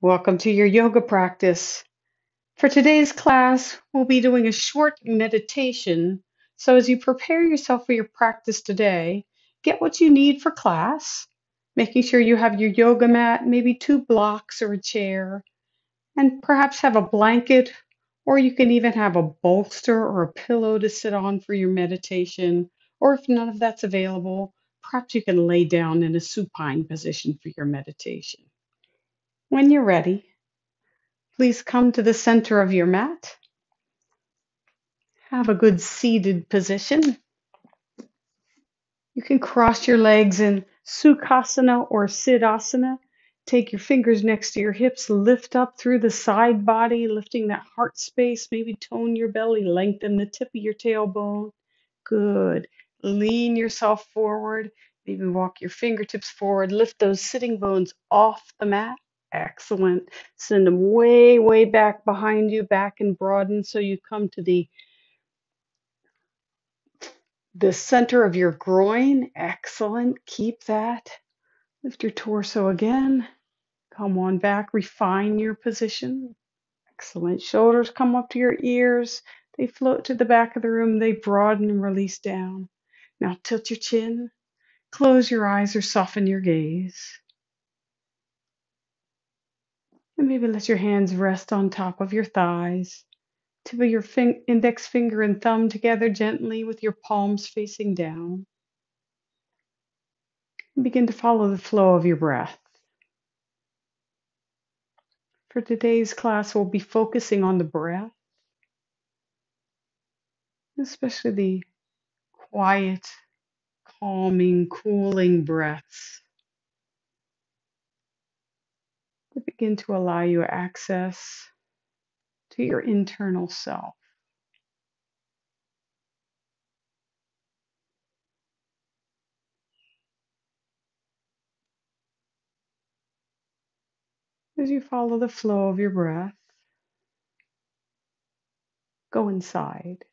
Welcome to your yoga practice. For today's class, we'll be doing a short meditation. So, as you prepare yourself for your practice today, get what you need for class, making sure you have your yoga mat, maybe two blocks or a chair, and perhaps have a blanket, or you can even have a bolster or a pillow to sit on for your meditation. Or if none of that's available, perhaps you can lay down in a supine position for your meditation. When you're ready, Please come to the center of your mat. Have a good seated position. You can cross your legs in Sukhasana or Siddhasana. Take your fingers next to your hips, lift up through the side body, lifting that heart space. Maybe tone your belly, lengthen the tip of your tailbone. Good. Lean yourself forward. Maybe walk your fingertips forward. Lift those sitting bones off the mat. Excellent. Send them way, way back behind you, back and broaden so you come to the the center of your groin. Excellent. Keep that. Lift your torso again. Come on back. Refine your position. Excellent. Shoulders come up to your ears. They float to the back of the room. They broaden and release down. Now tilt your chin. Close your eyes or soften your gaze. And maybe let your hands rest on top of your thighs. Tip of your fin- index finger and thumb together gently with your palms facing down. And begin to follow the flow of your breath. For today's class, we'll be focusing on the breath, especially the quiet, calming, cooling breaths that begin to allow you access to your internal self. As you follow the flow of your breath, go inside.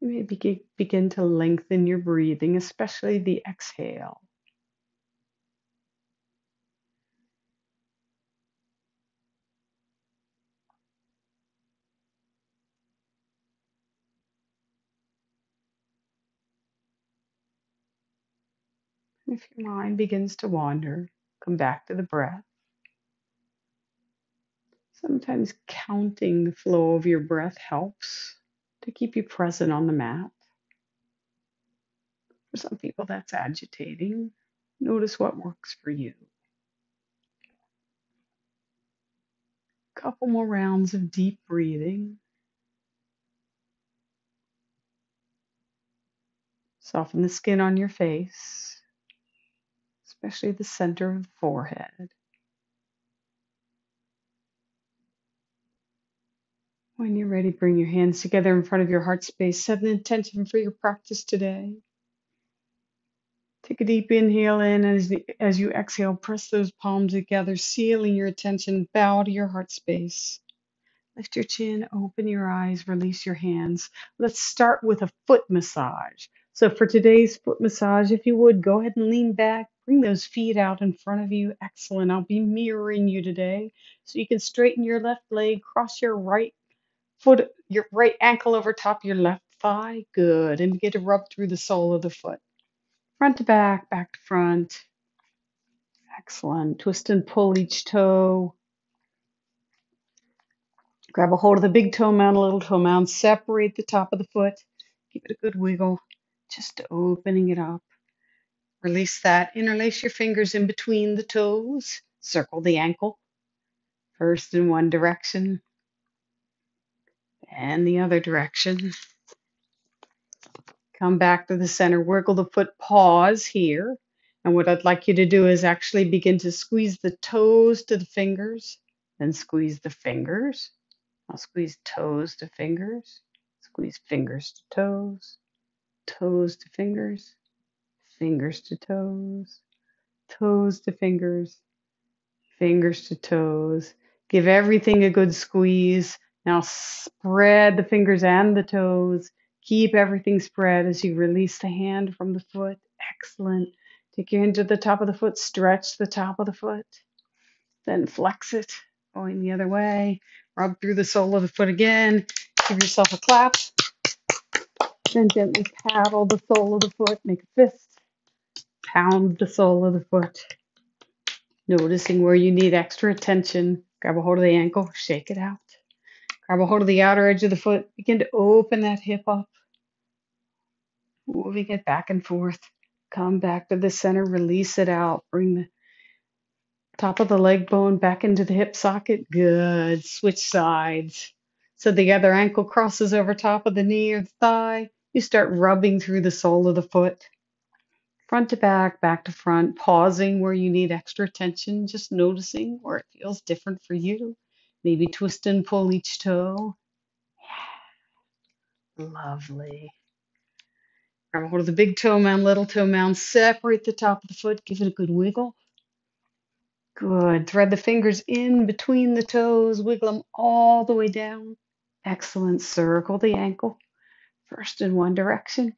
You may begin, to lengthen your breathing, especially the exhale. If your mind begins to wander, come back to the breath. Sometimes counting the flow of your breath helps to keep you present on the mat. For some people, that's agitating. Notice what works for you. Couple more rounds of deep breathing. Soften the skin on your face, especially the center of the forehead. When you're ready, bring your hands together in front of your heart space. Set an intention for your practice today. Take a deep inhale in and as, the, as you exhale, press those palms together, sealing your attention. Bow to your heart space. Lift your chin, open your eyes, release your hands. Let's start with a foot massage. So, for today's foot massage, if you would, go ahead and lean back, bring those feet out in front of you. Excellent. I'll be mirroring you today. So, you can straighten your left leg, cross your right foot, your right ankle over top your left thigh. Good. And begin to rub through the sole of the foot. Front to back, back to front. Excellent. Twist and pull each toe. Grab a hold of the big toe mound, little toe mound. Separate the top of the foot. Give it a good wiggle, just opening it up. Release that. Interlace your fingers in between the toes. Circle the ankle. First in one direction, and the other direction. Come back to the center. Wiggle the foot. Pause here. And what I'd like you to do is actually begin to squeeze the toes to the fingers, then squeeze the fingers. I'll squeeze toes to fingers, squeeze fingers to toes, toes to fingers, fingers to toes, toes to fingers, fingers to toes. Give everything a good squeeze. Now spread the fingers and the toes. Keep everything spread as you release the hand from the foot. Excellent. Take your hand to the top of the foot, stretch the top of the foot, then flex it, going the other way. Rub through the sole of the foot again. Give yourself a clap, then gently paddle the sole of the foot. Make a fist. Pound the sole of the foot. Noticing where you need extra attention. Grab a hold of the ankle, shake it out. Grab a hold of the outer edge of the foot. Begin to open that hip up, moving it back and forth. Come back to the center, release it out. Bring the top of the leg bone back into the hip socket. Good. Switch sides. So the other ankle crosses over top of the knee or the thigh. You start rubbing through the sole of the foot front to back, back to front, pausing where you need extra attention, just noticing where it feels different for you. Maybe twist and pull each toe. Lovely. Grab a hold of the big toe mound, little toe mound, separate the top of the foot, give it a good wiggle. Good. Thread the fingers in between the toes, wiggle them all the way down. Excellent. Circle the ankle. First in one direction,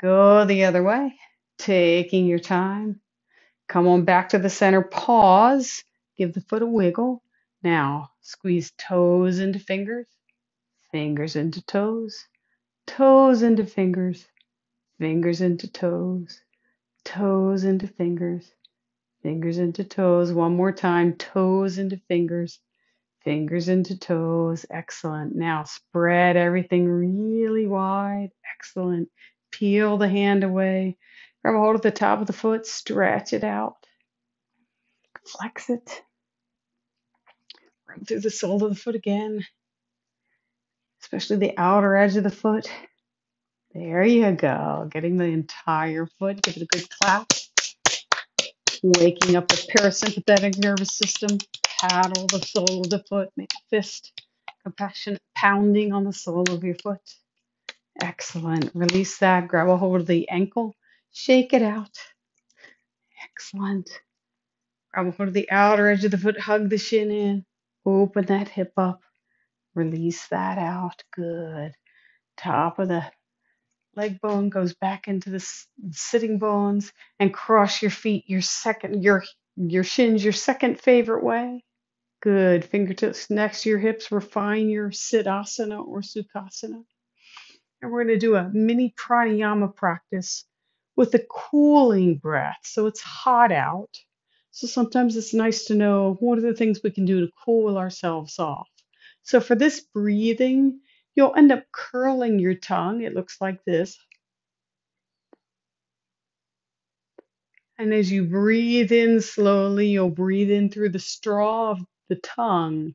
go the other way, taking your time. Come on back to the center. Pause. Give the foot a wiggle. Now squeeze toes into fingers, fingers into toes, toes into fingers, fingers into toes, toes into fingers, fingers into toes. One more time. Toes into fingers, fingers into toes. Excellent. Now spread everything really wide. Excellent. Peel the hand away. Grab a hold of the top of the foot. Stretch it out. Flex it Through the sole of the foot again, especially the outer edge of the foot. There you go. Getting the entire foot. Give it a good clap. Waking up the parasympathetic nervous system. Paddle the sole of the foot. Make a fist. Compassionate pounding on the sole of your foot. Excellent. Release that. Grab a hold of the ankle. Shake it out. Excellent. Grab a hold of the outer edge of the foot. Hug the shin in. Open that hip up. Release that out. Good. Top of the leg bone goes back into the sitting bones and cross your feet your second your your shins your second favorite way. Good. Fingertips next to your hips. Refine your siddhasana or sukhasana. And we're going to do a mini pranayama practice with a cooling breath. So it's hot out. So sometimes it's nice to know what are the things we can do to cool ourselves off. So for this breathing, you'll end up curling your tongue. It looks like this. And as you breathe in slowly, you'll breathe in through the straw of the tongue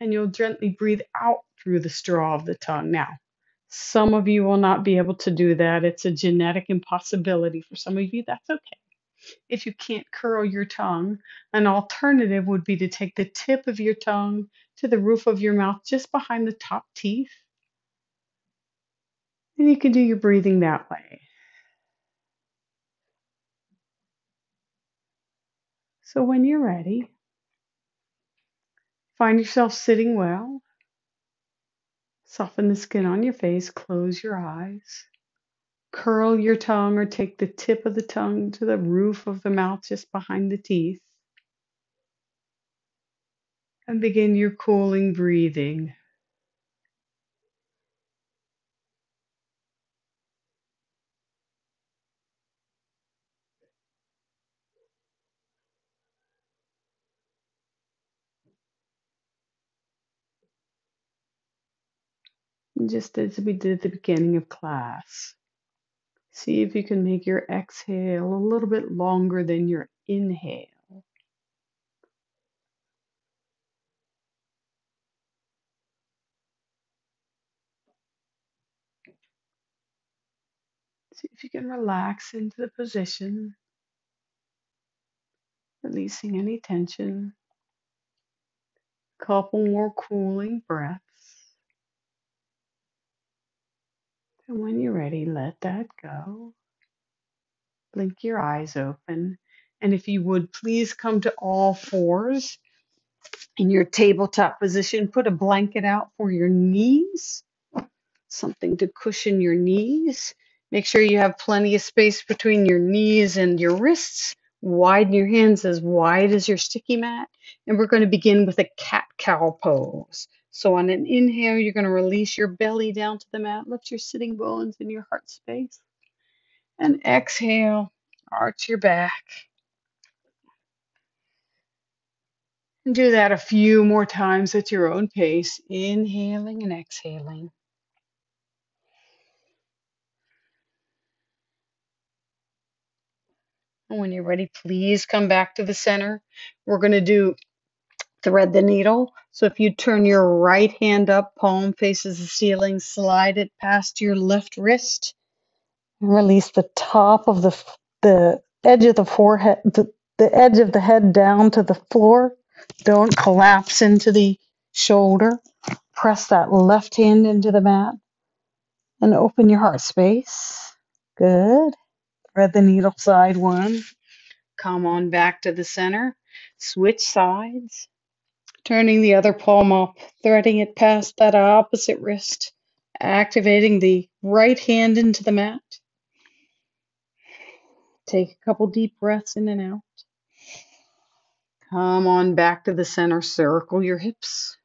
and you'll gently breathe out through the straw of the tongue. Now, some of you will not be able to do that. It's a genetic impossibility. For some of you, that's okay. If you can't curl your tongue, an alternative would be to take the tip of your tongue to the roof of your mouth just behind the top teeth. And you can do your breathing that way. So when you're ready, find yourself sitting well. Soften the skin on your face, close your eyes. Curl your tongue or take the tip of the tongue to the roof of the mouth just behind the teeth. And begin your cooling breathing. Just as we did at the beginning of class. See if you can make your exhale a little bit longer than your inhale. See if you can relax into the position, releasing any tension. Couple more cooling breaths. And when you're ready, let that go. Blink your eyes open And if you would please come to all fours in your tabletop position, put a blanket out for your knees something to cushion your knees. Make sure you have plenty of space between your knees and your wrists. Widen your hands as wide as your sticky mat. And we're going to begin with a cat cow pose. So on an inhale, you're going to release your belly down to the mat. Lift your sitting bones in your heart space. And exhale, arch your back. And do that a few more times at your own pace, inhaling and exhaling. And when you're ready, please come back to the center. We're going to do thread the needle. So if you turn your right hand up, palm faces the ceiling, slide it past your left wrist, and release the top of the the edge of the forehead, the, the edge of the head down to the floor. Don't collapse into the shoulder. Press that left hand into the mat and open your heart space. Good. Thread the needle side one. Come on back to the center. Switch sides. Turning the other palm up, threading it past that opposite wrist. Activating the right hand into the mat. Take a couple deep breaths in and out. Come on back to the center. Circle your hips.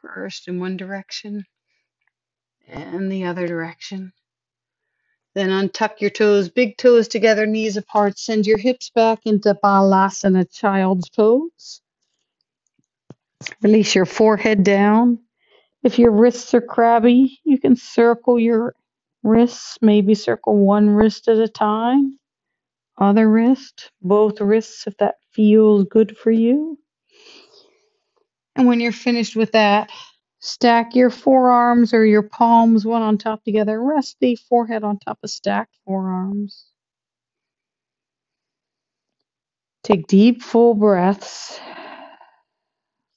First in one direction and the other direction. Then untuck your toes, big toes together, knees apart. Send your hips back into Balasana, child's pose. Release your forehead down. If your wrists are crabby, you can circle your wrists, maybe circle one wrist at a time. Other wrist, both wrists if that feels good for you. And when you're finished with that, stack your forearms or your palms one on top together. Rest the forehead on top of stacked forearms. Take deep, full breaths,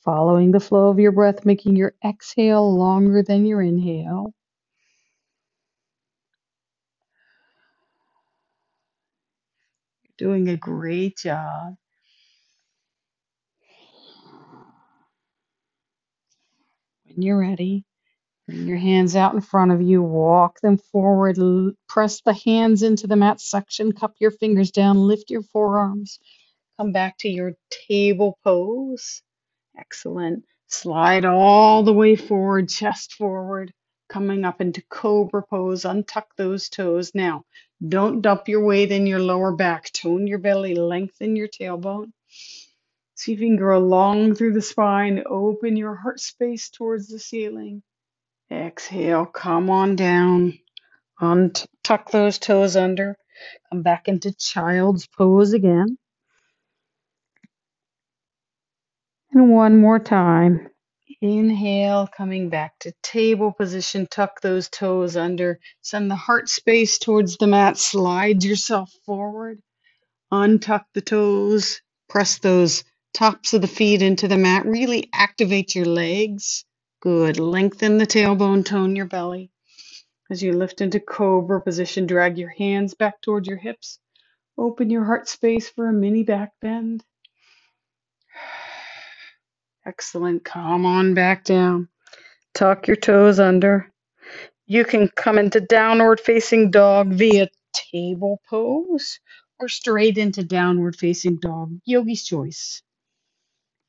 following the flow of your breath, making your exhale longer than your inhale. You're doing a great job. When you're ready, bring your hands out in front of you, walk them forward, press the hands into the mat section, cup your fingers down, lift your forearms, come back to your table pose. Excellent. Slide all the way forward, chest forward, coming up into cobra pose. Untuck those toes. Now, don't dump your weight in your lower back. Tone your belly, lengthen your tailbone. See if you can grow long through the spine. Open your heart space towards the ceiling. Exhale, come on down. Untuck those toes under. Come back into child's pose again. And one more time. Inhale, coming back to table position. Tuck those toes under. Send the heart space towards the mat. Slide yourself forward. Untuck the toes. Press those tops of the feet into the mat. Really activate your legs. Good. Lengthen the tailbone, tone your belly. As you lift into cobra position, drag your hands back toward your hips. Open your heart space for a mini back bend. Excellent. Come on back down. Tuck your toes under. You can come into downward facing dog via table pose or straight into downward facing dog. Yogi's choice.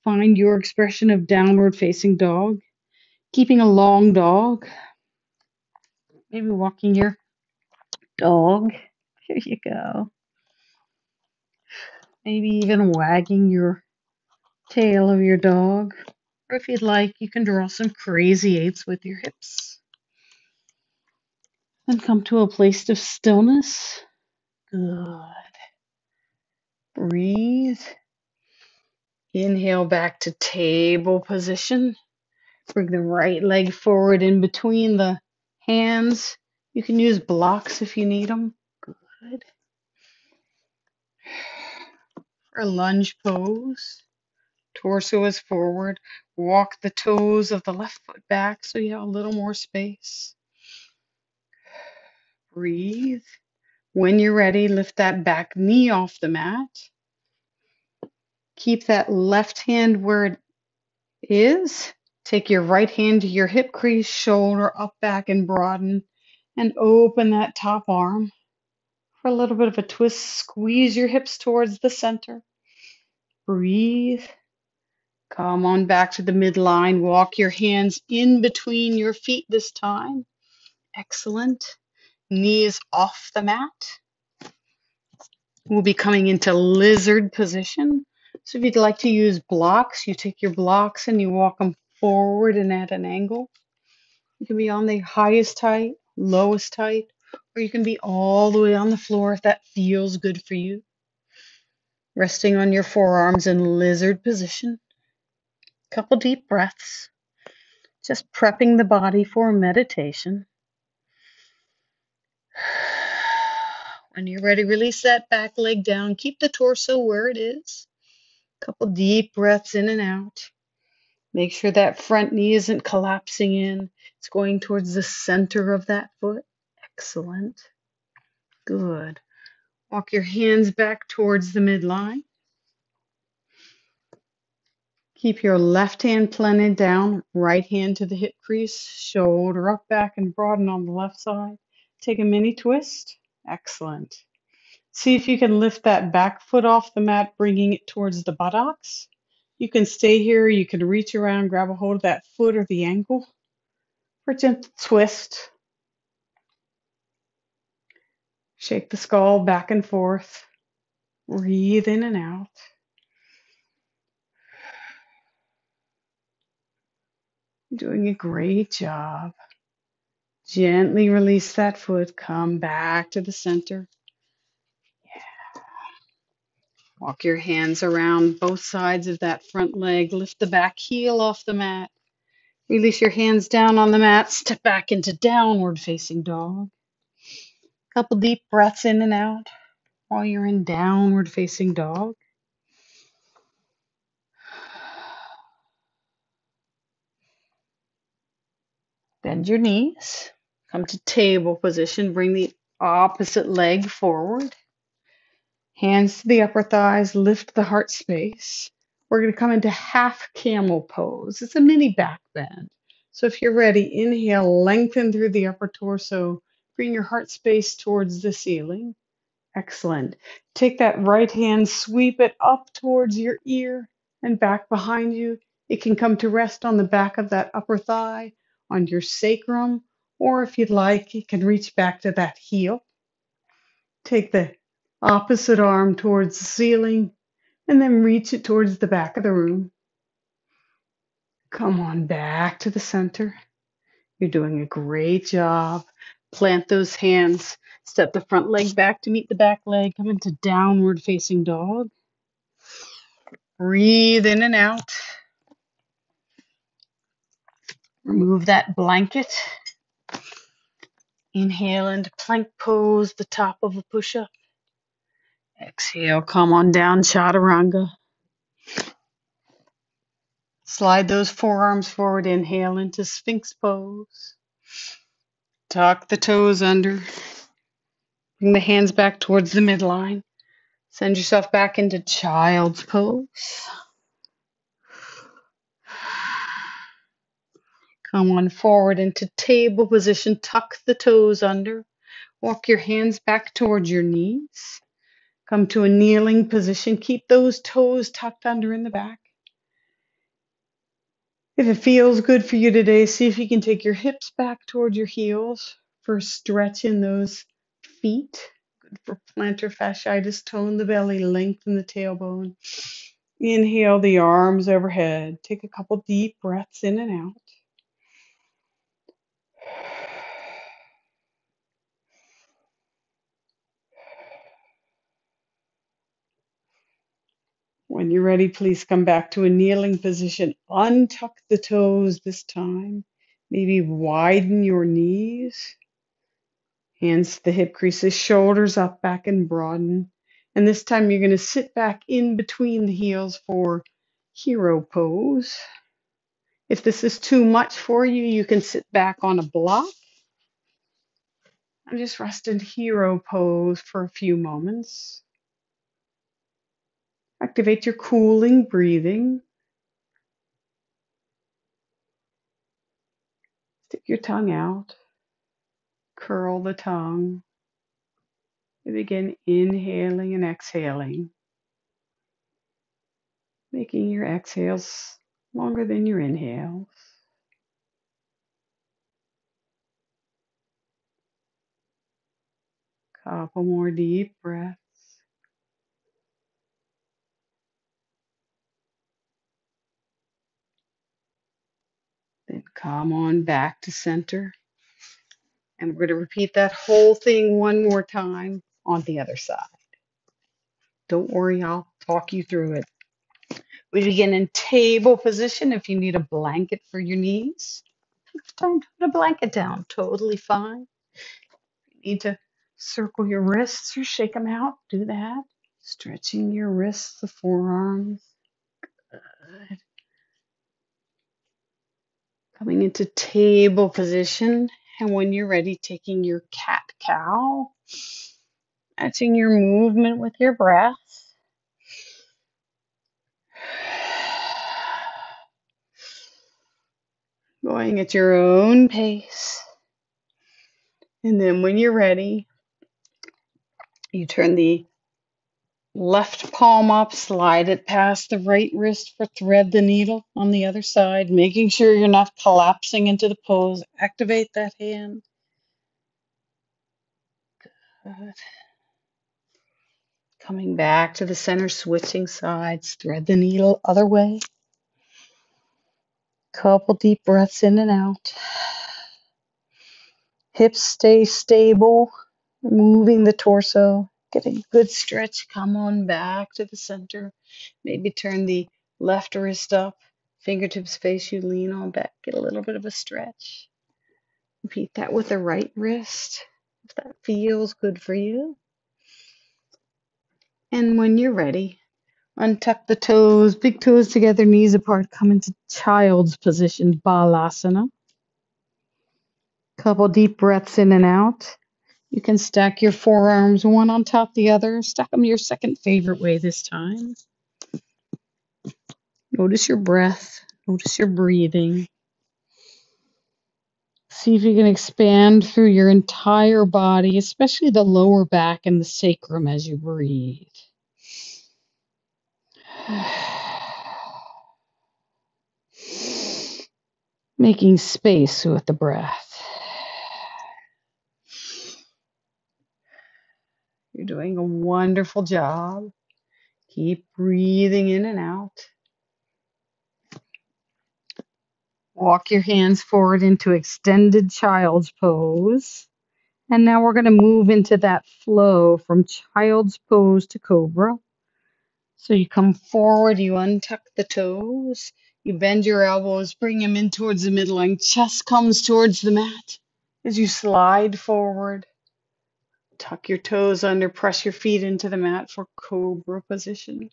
Find your expression of downward facing dog. Keeping a long dog. Maybe walking your dog. Here you go. Maybe even wagging your tail of your dog. Or if you'd like, you can draw some crazy eights with your hips. And come to a place of stillness. Good. Breathe. Inhale back to table position. Bring the right leg forward in between the hands. You can use blocks if you need them. Good. For lunge pose. Torso is forward. Walk the toes of the left foot back so you have a little more space. Breathe. When you're ready, lift that back knee off the mat. Keep that left hand where it is. Take your right hand to your hip crease, shoulder up, back, and broaden. And open that top arm for a little bit of a twist. Squeeze your hips towards the center. Breathe. Come on back to the midline. Walk your hands in between your feet this time. Excellent. Knees off the mat. We'll be coming into lizard position. So if you'd like to use blocks, you take your blocks and you walk them forward and at an angle. You can be on the highest height, lowest height, or you can be all the way on the floor if that feels good for you. Resting on your forearms in lizard position. Couple deep breaths. Just prepping the body for meditation. When you're ready, release that back leg down. Keep the torso where it is. Couple deep breaths in and out. Make sure that front knee isn't collapsing in. It's going towards the center of that foot. Excellent. Good. Walk your hands back towards the midline. Keep your left hand planted down, right hand to the hip crease, shoulder up, back, and broaden on the left side. Take a mini twist. Excellent. See if you can lift that back foot off the mat, bringing it towards the buttocks. You can stay here. You can reach around, grab a hold of that foot or the ankle for a gentle twist. Shake the skull back and forth. Breathe in and out. Doing a great job. Gently release that foot. Come back to the center. Walk your hands around both sides of that front leg. Lift the back heel off the mat. Release your hands down on the mat. Step back into downward facing dog. Couple deep breaths in and out while you're in downward facing dog. Bend your knees. Come to table position. Bring the opposite leg forward. Hands to the upper thighs, lift the heart space. We're going to come into half camel pose. It's a mini back bend. So if you're ready, inhale, lengthen through the upper torso. Bring your heart space towards the ceiling. Excellent. Take that right hand, sweep it up towards your ear and back behind you. It can come to rest on the back of that upper thigh, on your sacrum, or if you'd like, you can reach back to that heel. Take the opposite arm towards the ceiling, and then reach it towards the back of the room. Come on back to the center. You're doing a great job. Plant those hands. Step the front leg back to meet the back leg. Come into downward facing dog. Breathe in and out. Remove that blanket. Inhale into plank pose, the top of a push up. Exhale, come on down, chaturanga. Slide those forearms forward. Inhale into sphinx pose. Tuck the toes under. Bring the hands back towards the midline. Send yourself back into child's pose. Come on forward into table position. Tuck the toes under. Walk your hands back towards your knees. Come to a kneeling position. Keep those toes tucked under in the back. If it feels good for you today, see if you can take your hips back towards your heels for stretching those feet. Good for plantar fasciitis. Tone the belly, lengthen the tailbone. Inhale the arms overhead. Take a couple deep breaths in and out. When you're ready, please come back to a kneeling position. Untuck the toes this time. Maybe widen your knees. Hands to the hip creases, shoulders up, back, and broaden. And this time you're going to sit back in between the heels for hero pose. If this is too much for you, you can sit back on a block And just rest in hero pose for a few moments. Activate your cooling breathing. Stick your tongue out. Curl the tongue. And begin inhaling and exhaling, making your exhales longer than your inhales. Couple more deep breaths. Then come on back to center. And we're going to repeat that whole thing one more time on the other side. Don't worry, I'll talk you through it. We begin in table position if you need a blanket for your knees. Time to put a blanket down. Totally fine. You need to circle your wrists or shake them out. Do that. Stretching your wrists, the forearms. Good. Coming into table position. And when you're ready, taking your cat cow, matching your movement with your breath. Going at your own pace. And then when you're ready, you turn the left palm up, slide it past the right wrist for thread the needle on the other side, making sure you're not collapsing into the pose. Activate that hand. Good. Coming back to the center, switching sides, thread the needle other way. Couple deep breaths in and out. Hips stay stable, moving the torso, getting a good stretch. Come on back to the center. Maybe turn the left wrist up, fingertips face you, lean on back, get a little bit of a stretch. Repeat that with the right wrist if that feels good for you. And when you're ready, untuck the toes, big toes together, knees apart, come into child's position, Balasana. Couple deep breaths in and out. You can stack your forearms one on top the other. Stack them your second favorite way this time. Notice your breath. Notice your breathing. See if you can expand through your entire body, especially the lower back and the sacrum as you breathe. Making space with the breath. You're doing a wonderful job. Keep breathing in and out. Walk your hands forward into extended child's pose. And now we're going to move into that flow from child's pose to cobra. So you come forward, you untuck the toes, you bend your elbows, bring them in towards the midline, chest comes towards the mat. As you slide forward, tuck your toes under, press your feet into the mat for cobra position.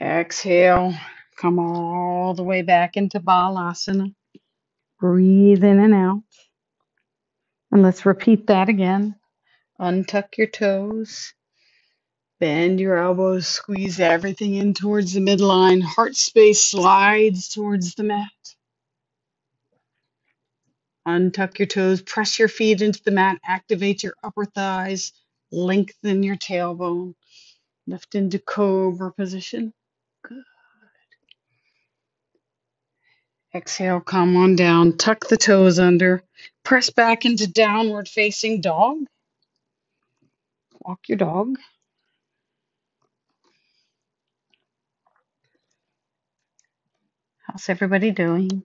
Exhale, come all the way back into balasana. Breathe in and out. And let's repeat that again. Untuck your toes. Bend your elbows, squeeze everything in towards the midline. Heart space slides towards the mat. Untuck your toes, press your feet into the mat, activate your upper thighs, lengthen your tailbone. Lift into cobra position. Good. Exhale, come on down, tuck the toes under, press back into downward facing dog. Walk your dog. How's everybody doing?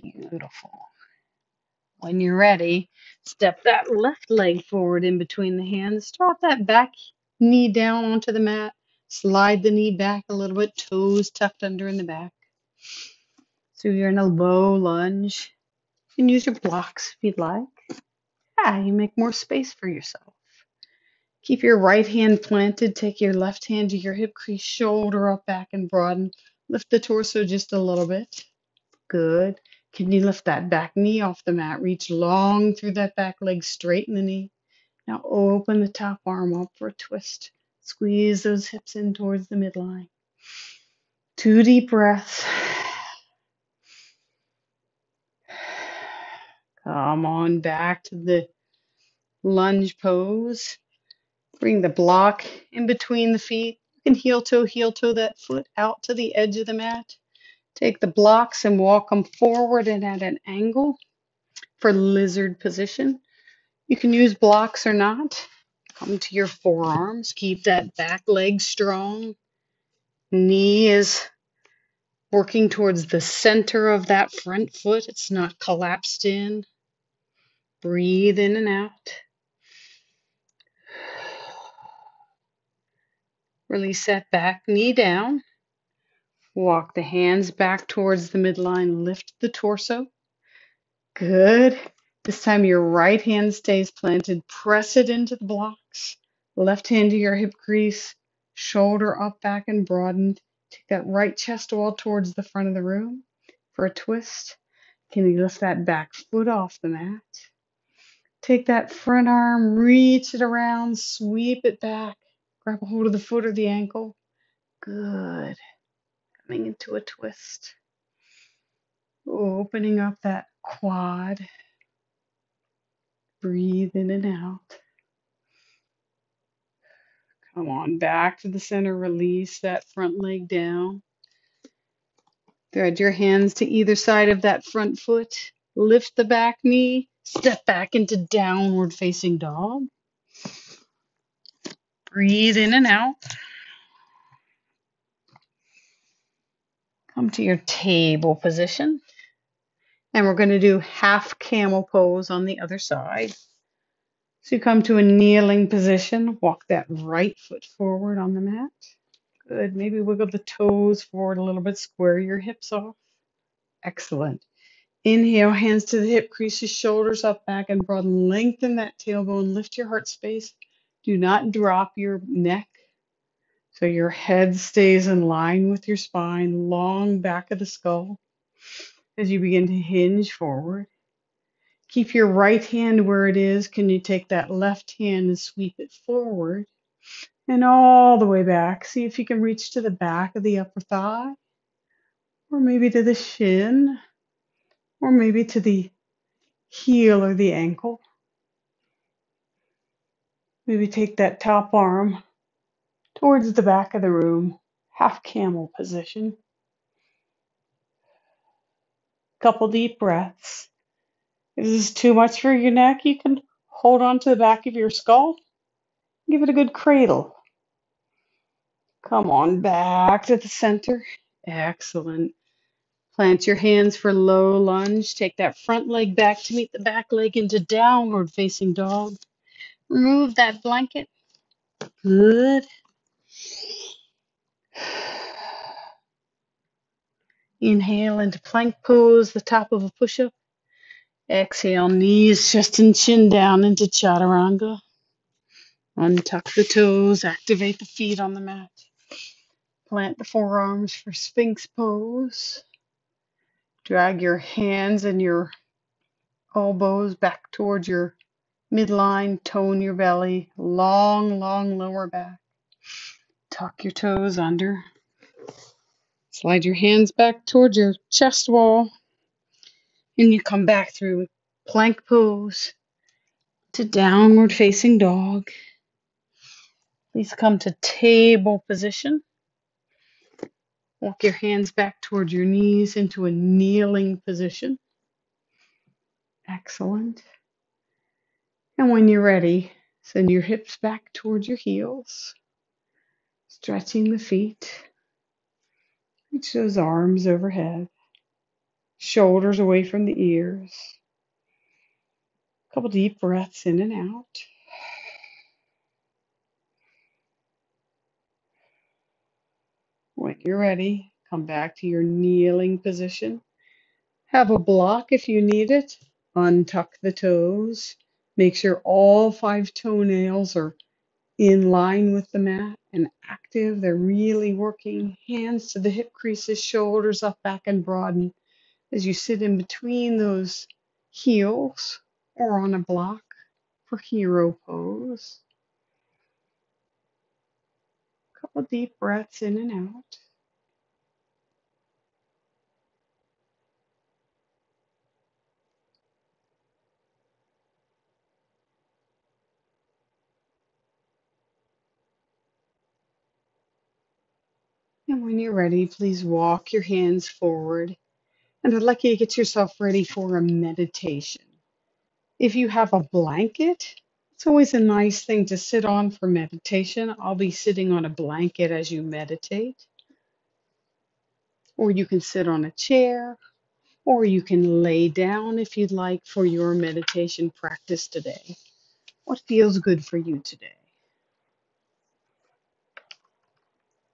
Beautiful. When you're ready, step that left leg forward in between the hands. Drop that back knee down onto the mat. Slide the knee back a little bit, toes tucked under in the back. So you're in a low lunge. You can use your blocks if you'd like. Yeah, you make more space for yourself. Keep your right hand planted. Take your left hand to your hip crease, shoulder up, back, and broaden. Lift the torso just a little bit. Good. Can you lift that back knee off the mat? Reach long through that back leg, straighten the knee. Now open the top arm up for a twist. Squeeze those hips in towards the midline. Two deep breaths. Come on back to the lunge pose. Bring the block in between the feet. You can heel toe, heel toe that foot out to the edge of the mat. Take the blocks and walk them forward and at an angle for lizard position. You can use blocks or not. Come to your forearms. Keep that back leg strong. Knee is working towards the center of that front foot. It's not collapsed in. Breathe in and out. Release that back knee down. Walk the hands back towards the midline. Lift the torso. Good. This time your right hand stays planted. Press it into the blocks. Left hand to your hip crease. Shoulder up, back, and broadened. Take that right chest wall towards the front of the room for a twist. Can you lift that back foot off the mat? Take that front arm, reach it around, sweep it back. Grab a hold of the foot or the ankle. Good. Coming into a twist. Opening up that quad. Breathe in and out. Come on, back to the center. Release that front leg down. Thread your hands to either side of that front foot. Lift the back knee. Step back into downward facing dog. Breathe in and out. Come to your table position. And we're going to do half camel pose on the other side. So you come to a kneeling position. Walk that right foot forward on the mat. Good. Maybe wiggle the toes forward a little bit. Square your hips off. Excellent. Inhale, hands to the hip creases, shoulders up, back, and broaden. Lengthen that tailbone. Lift your heart space. Do not drop your neck. So your head stays in line with your spine, long back of the skull as you begin to hinge forward. Keep your right hand where it is. Can you take that left hand and sweep it forward and all the way back? See if you can reach to the back of the upper thigh, or maybe to the shin, or maybe to the heel or the ankle. Maybe take that top arm towards the back of the room, half camel position. Couple deep breaths. If this is too much for your neck, you can hold on to the back of your skull. Give it a good cradle. Come on back to the center. Excellent. Plant your hands for low lunge. Take that front leg back to meet the back leg into downward facing dog. Remove that blanket. Good. Inhale into plank pose, the top of a push up. Exhale, knees, chest, and chin down into chaturanga. Untuck the toes, activate the feet on the mat. Plant the forearms for Sphinx pose. Drag your hands and your elbows back towards your midline, tone your belly, long, long lower back. Tuck your toes under. Slide your hands back towards your chest wall. And you come back through plank pose to downward facing dog. Please come to table position. Walk your hands back towards your knees into a kneeling position. Excellent. And when you're ready, send your hips back towards your heels, stretching the feet. Reach those arms overhead, shoulders away from the ears. A couple deep breaths in and out. When you're ready, come back to your kneeling position. Have a block if you need it. Untuck the toes. Make sure all five toenails are in line with the mat and active. They're really working. Hands to the hip creases, shoulders up, back, and broaden. As you sit in between those heels or on a block for hero pose, a couple deep breaths in and out. And when you're ready, please walk your hands forward. And I'd like you to get yourself ready for a meditation. If you have a blanket, it's always a nice thing to sit on for meditation. I'll be sitting on a blanket as you meditate, or you can sit on a chair, or you can lay down if you'd like for your meditation practice today. What feels good for you today?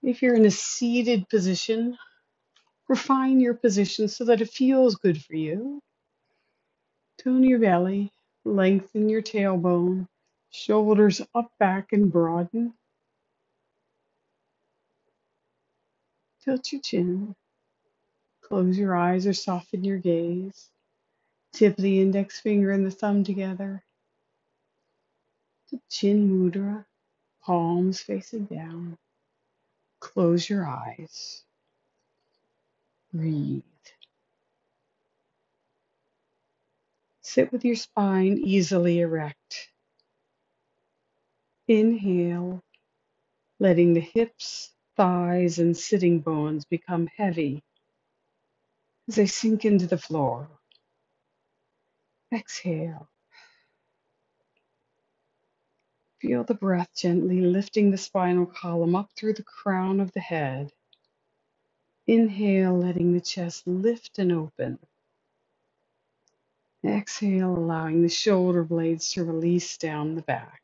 If you're in a seated position, refine your position so that it feels good for you. Tone your belly, lengthen your tailbone, shoulders up, back, and broaden. Tilt your chin, close your eyes or soften your gaze. Tip the index finger and the thumb together. The Chin mudra, palms facing down. Close your eyes. Breathe. Sit with your spine easily erect. Inhale, letting the hips, thighs, and sitting bones become heavy as they sink into the floor. Exhale. Feel the breath gently lifting the spinal column up through the crown of the head. Inhale, letting the chest lift and open. Exhale, allowing the shoulder blades to release down the back.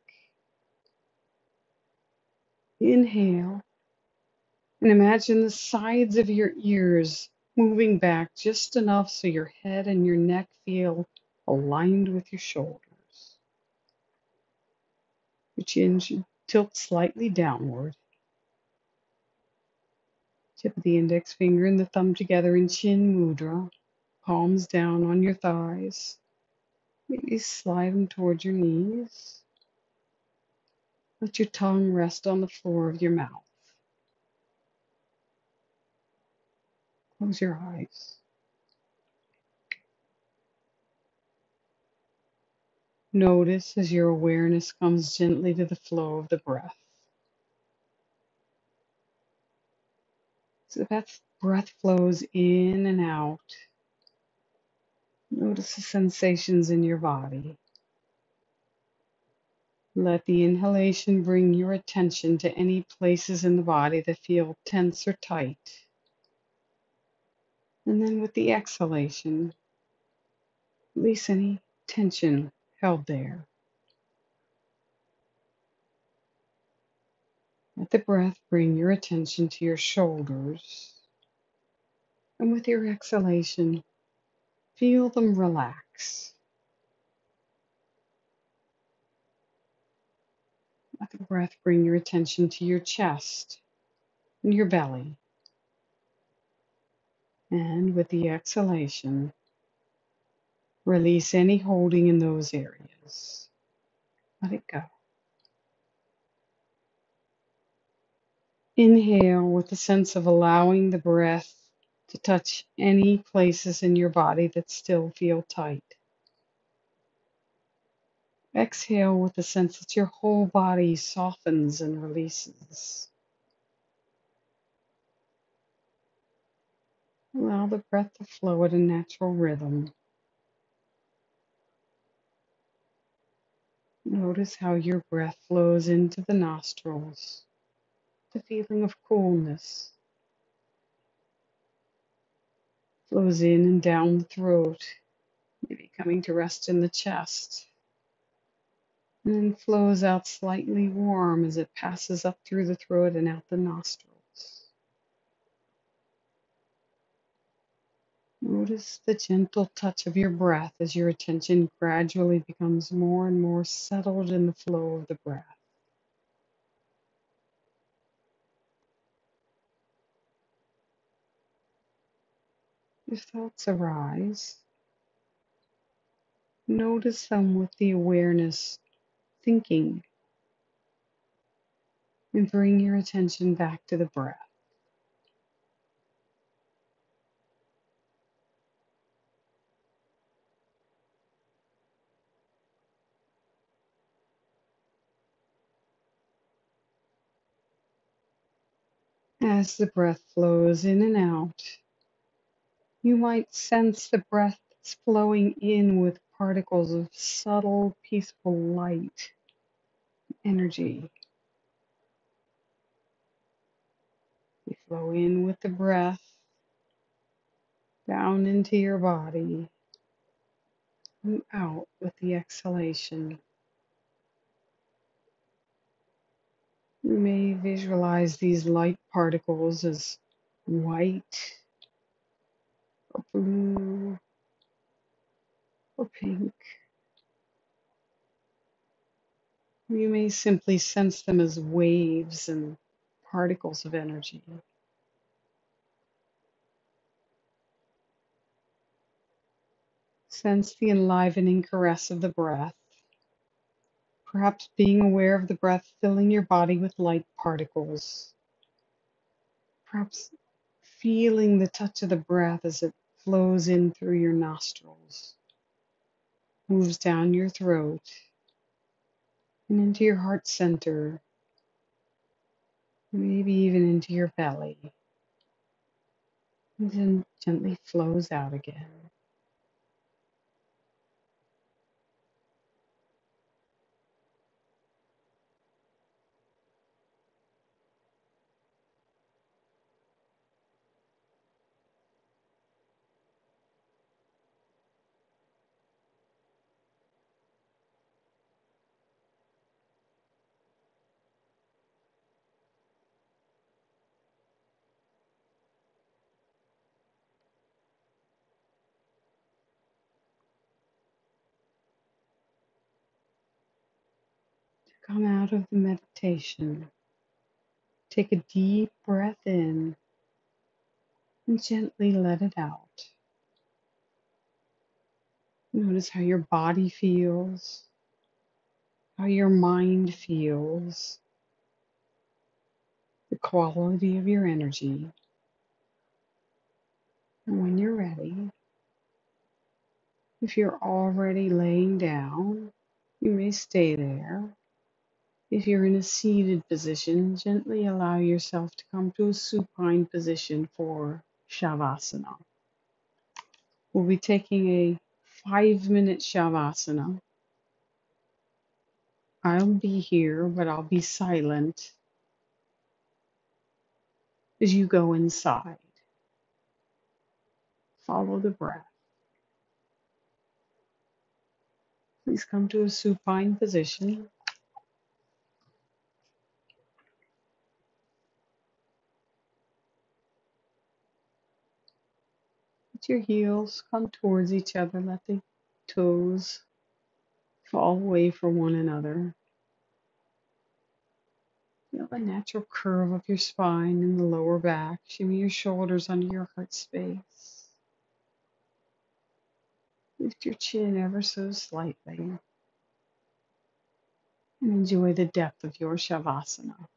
Inhale, and imagine the sides of your ears moving back just enough so your head and your neck feel aligned with your shoulders. Your chin should tilt slightly downward. Tip of the index finger and the thumb together in chin mudra, palms down on your thighs. Maybe slide them towards your knees. Let your tongue rest on the floor of your mouth. Close your eyes. Notice as your awareness comes gently to the flow of the breath. So that breath flows in and out. Notice the sensations in your body. Let the inhalation bring your attention to any places in the body that feel tense or tight. And then with the exhalation, release any tension held there. Let the breath bring your attention to your shoulders. And with your exhalation, feel them relax. Let the breath bring your attention to your chest and your belly. And with the exhalation, release any holding in those areas. Let it go. Inhale with a sense of allowing the breath to touch any places in your body that still feel tight. Exhale with the sense that your whole body softens and releases. Allow the breath to flow at a natural rhythm. Notice how your breath flows into the nostrils, the feeling of coolness flows in and down the throat, maybe coming to rest in the chest, and then flows out slightly warm as it passes up through the throat and out the nostrils. Notice the gentle touch of your breath as your attention gradually becomes more and more settled in the flow of the breath. If thoughts arise, notice them with the awareness thinking and bring your attention back to the breath. As the breath flows in and out, you might sense the breath flowing in with particles of subtle, peaceful light, energy. You flow in with the breath down into your body and out with the exhalation. You may visualize these light particles as white or blue or pink. You may simply sense them as waves and particles of energy. Sense the enlivening caress of the breath, perhaps being aware of the breath filling your body with light particles, perhaps feeling the touch of the breath as it flows in through your nostrils, moves down your throat and into your heart center, maybe even into your belly, and then gently flows out again. Come out of the meditation. Take a deep breath in and gently let it out. Notice how your body feels, how your mind feels, the quality of your energy. And when you're ready, if you're already laying down, you may stay there. If you're in a seated position, gently allow yourself to come to a supine position for Shavasana. We'll be taking a five minute Shavasana. I'll be here, but I'll be silent as you go inside. Follow the breath. Please come to a supine position. Your heels come towards each other. Let the toes fall away from one another. Feel the natural curve of your spine in the lower back. Shimmy your shoulders under your heart space. Lift your chin ever so slightly. And enjoy the depth of your Shavasana.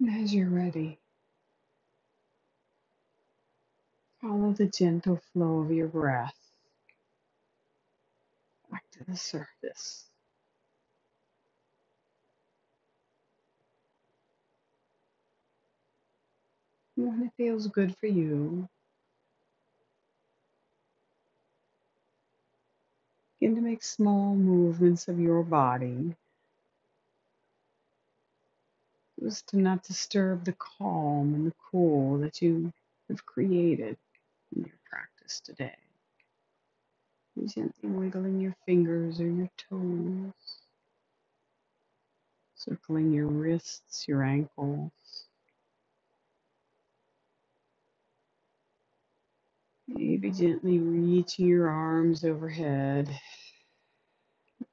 And as you're ready, follow the gentle flow of your breath back to the surface. When it feels good for you, begin to make small movements of your body just to not disturb the calm and the cool that you have created in your practice today. Gently wiggling your fingers or your toes, circling your wrists, your ankles. Maybe gently reaching your arms overhead,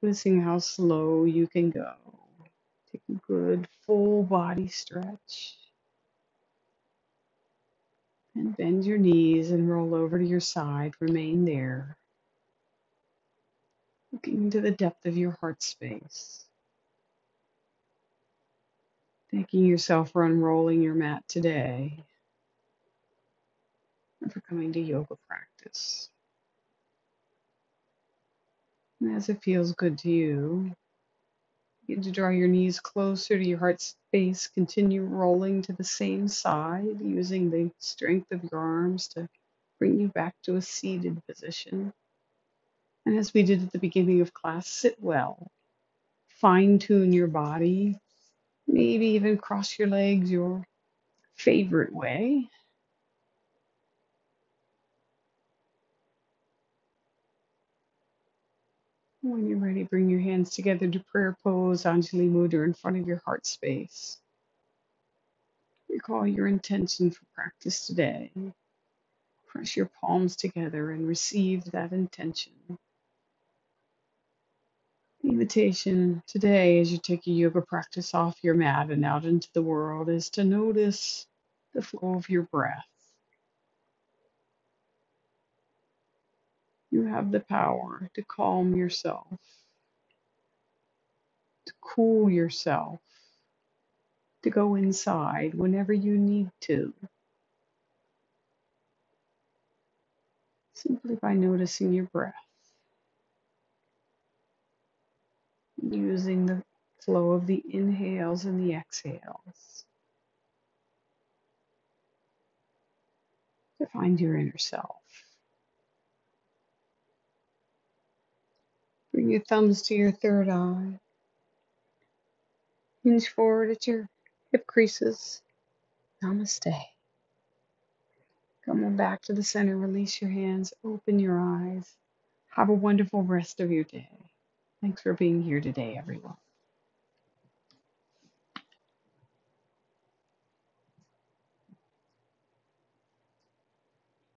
noticing how slow you can go. Good full body stretch. And bend your knees and roll over to your side. Remain there, looking into the depth of your heart space. Thanking yourself for unrolling your mat today and for coming to yoga practice. And as it feels good to you, to draw your knees closer to your heart space. Continue rolling to the same side, using the strength of your arms to bring you back to a seated position. And as we did at the beginning of class, sit well. Fine tune your body. Maybe even cross your legs your favorite way. When you're ready, bring your hands together to prayer pose, Anjali Mudra in front of your heart space. Recall your intention for practice today. Press your palms together and receive that intention. The invitation today, as you take your yoga practice off your mat and out into the world, is to notice the flow of your breath. You have the power to calm yourself, to cool yourself, to go inside whenever you need to, simply by noticing your breath, using the flow of the inhales and the exhales to find your inner self. Bring your thumbs to your third eye. Hinge forward at your hip creases. Namaste. Come on back to the center. Release your hands. Open your eyes. Have a wonderful rest of your day. Thanks for being here today, everyone.